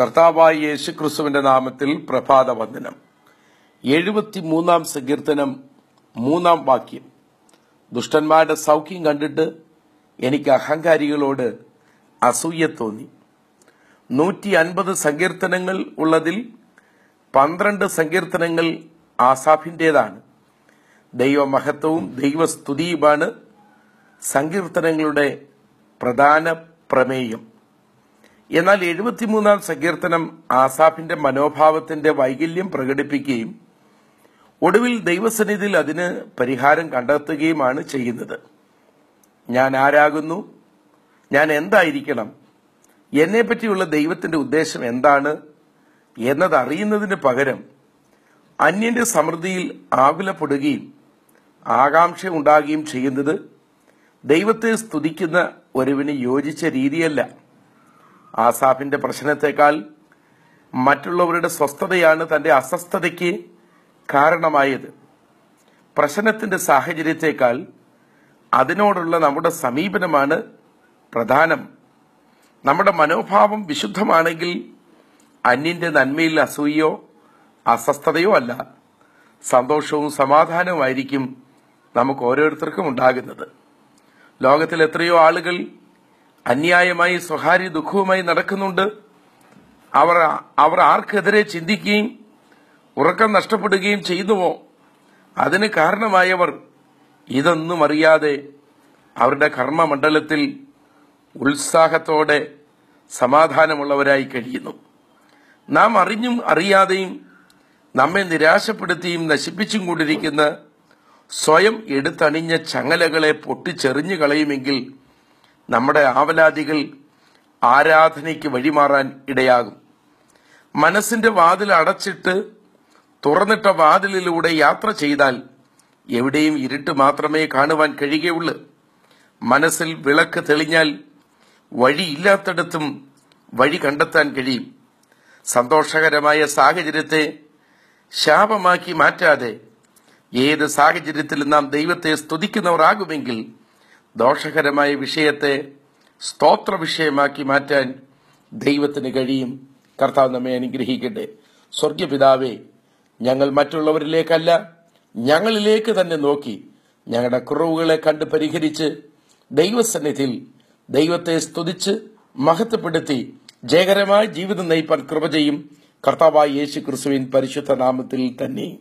കർത്താവായ യേശു ക്രിസ്തുവിന്റെ നാമത്തിൽ പ്രഭാത വന്ദനം എഴുപത്തി മൂന്നാം സങ്കീർത്തനം മൂന്നാം വാക്യം. ദുഷ്ടന്മാരുടെ സൗഖ്യം കണ്ടിട്ട് എനിക്ക് അഹങ്കാരികളോട് അസൂയ തോന്നി. നൂറ്റി അൻപത് സങ്കീർത്തനങ്ങൾ ഉള്ളതിൽ പന്ത്രണ്ട് സങ്കീർത്തനങ്ങൾ ആസാഫിന്റെതാണ് ദൈവമഹത്വവും ദൈവസ്തുതിയുമാണ് സങ്കീർത്തനങ്ങളുടെ പ്രധാന പ്രമേയം. എന്നാൽ എഴുപത്തിമൂന്നാം സങ്കീർത്തനം ആസാഫിന്റെ മനോഭാവത്തിന്റെ വൈകല്യം പ്രകടിപ്പിക്കുകയും ഒടുവിൽ ദൈവസന്നിധിയിൽ അതിന് പരിഹാരം കണ്ടെത്തുകയുമാണ് ചെയ്യുന്നത്. ഞാൻ ആരാകുന്നു? ഞാൻ എന്തായിരിക്കണം? എന്നെ പറ്റിയുള്ള ദൈവത്തിന്റെ ഉദ്ദേശം എന്താണ്? എന്നതറിയുന്നതിന് പകരം അന്യന്റെ സമൃദ്ധിയിൽ ആകുലപ്പെടുകയും ആകാംക്ഷ ഉണ്ടാകുകയും ചെയ്യുന്നത് ദൈവത്തെ സ്തുതിക്കുന്ന ഒരുവിന് യോജിച്ച രീതിയല്ല. ആസാഫിന്റെ പ്രശ്നത്തെക്കാൾ മറ്റുള്ളവരുടെ സ്വസ്ഥതയാണ് തന്റെ അസ്വസ്ഥതയ്ക്ക് കാരണമായത്. പ്രശ്നത്തിന്റെ സാഹചര്യത്തെക്കാൾ അതിനോടുള്ള നമ്മുടെ സമീപനമാണ് പ്രധാനം. നമ്മുടെ മനോഭാവം വിശുദ്ധമാണെങ്കിൽ അന്യന്റെ നന്മയിൽ അസൂയോ അസ്വസ്ഥതയോ അല്ല. സന്തോഷവും സമാധാനവുമായിരിക്കും നമുക്ക് ഓരോരുത്തർക്കും ഉണ്ടാകുന്നത്. ലോകത്തിൽ എത്രയോ ആളുകൾ അന്യായമായി സ്വകാര്യ ദുഃഖവുമായി നടക്കുന്നുണ്ട്. അവർ അവർ ആർക്കെതിരെ ചിന്തിക്കുകയും ഉറക്കം നഷ്ടപ്പെടുകയും ചെയ്യുന്നുവോ? അതിന് കാരണമായവർ ഇതൊന്നും അറിയാതെ അവരുടെ കർമ്മമണ്ഡലത്തിൽ ഉത്സാഹത്തോടെ സമാധാനമുള്ളവരായി കഴിയുന്നു. നാം അറിഞ്ഞും അറിയാതെയും നമ്മെ നിരാശപ്പെടുത്തിയും നശിപ്പിച്ചും കൊണ്ടിരിക്കുന്ന സ്വയം എടുത്തണിഞ്ഞ ചങ്ങലകളെ പൊട്ടിച്ചെറിഞ്ഞു കളയുമെങ്കിൽ നമ്മുടെ ആവലാതികൾ ആരാധനയ്ക്ക് വഴിമാറാൻ ഇടയാകും. മനസ്സിന്റെ വാതിൽ അടച്ചിട്ട് തുറന്നിട്ട വാതിലിലൂടെ യാത്ര ചെയ്താൽ എവിടെയും ഇരുട്ട് മാത്രമേ കാണുവാൻ കഴിയുകയുള്ളൂ. മനസ്സിൽ വിളക്ക് തെളിഞ്ഞാൽ വഴിയില്ലാത്തിടത്തും വഴി കണ്ടെത്താൻ കഴിയും. സന്തോഷകരമായ സാഹചര്യത്തെ ശാപമാക്കി മാറ്റാതെ ഏത് സാഹചര്യത്തിലും നാം ദൈവത്തെ സ്തുതിക്കുന്നവരാകുമെങ്കിൽ ദോഷകരമായ വിഷയത്തെ സ്തോത്ര വിഷയമാക്കി മാറ്റാൻ ദൈവത്തിന് കഴിയും. കർത്താവ് നമ്മെ അനുഗ്രഹിക്കട്ടെ. സ്വർഗപിതാവേ ഞങ്ങൾ മറ്റുള്ളവരിലേക്കല്ല ഞങ്ങളിലേക്ക് തന്നെ നോക്കി ഞങ്ങളുടെ കുറവുകളെ കണ്ട് പരിഹരിച്ച് ദൈവസന്നിധിയിൽ ദൈവത്തെ സ്തുതിച്ച് മഹത്വപ്പെടുത്തി ജയകരമായ ജീവിതം നയിപ്പാൻ കൃപ ചെയ്യും. കർത്താവായ യേശു ക്രിസ്തുവിൻ പരിശുദ്ധ നാമത്തിൽ തന്നെ.